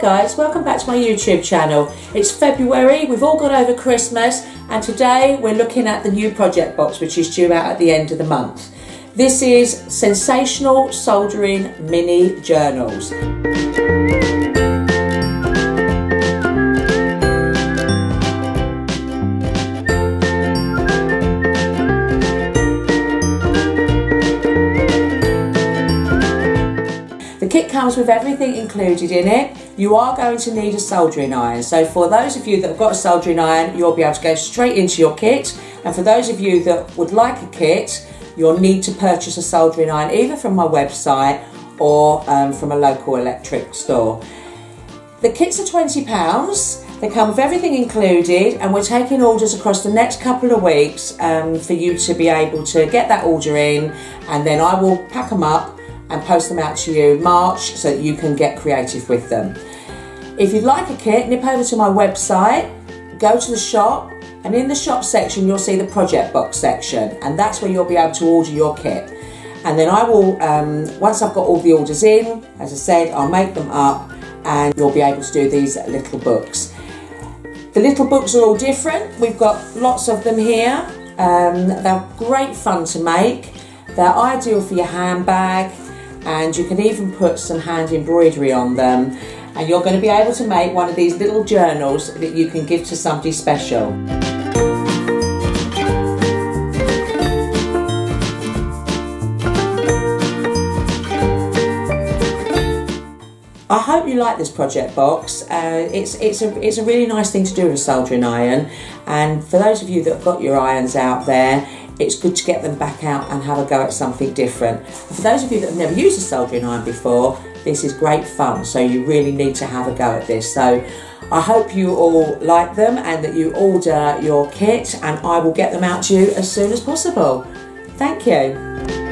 to my YouTube channel. It's February, we've all got over Christmas, and today we're looking at the new project box which is due out at the end of the month. This is Sensational Soldering Mini Journals. Kit comes with everything included in it. You are going to need a soldering iron. So for those of you that have got a soldering iron, you'll be able to go straight into your kit. And for those of you that would like a kit, you'll need to purchase a soldering iron either from my website or um, from a local electric store. The kits are £20. They come with everything included and we're taking orders across the next couple of weeks um, for you to be able to get that order in and then I will pack them up and post them out to you March so that you can get creative with them. If you'd like a kit, nip over to my website, go to the shop, and in the shop section you'll see the project box section, and that's where you'll be able to order your kit. And then I will, um, once I've got all the orders in, as I said, I'll make them up and you'll be able to do these little books. The little books are all different. We've got lots of them here. Um, they're great fun to make. They're ideal for your handbag and you can even put some hand embroidery on them and you're going to be able to make one of these little journals that you can give to somebody special. I hope you like this project box. Uh, it's it's a it's a really nice thing to do with a soldering iron, and for those of you that have got your irons out there, it's good to get them back out and have a go at something different. And for those of you that have never used a soldering iron before, this is great fun, so you really need to have a go at this. So I hope you all like them and that you order your kit and I will get them out to you as soon as possible. Thank you.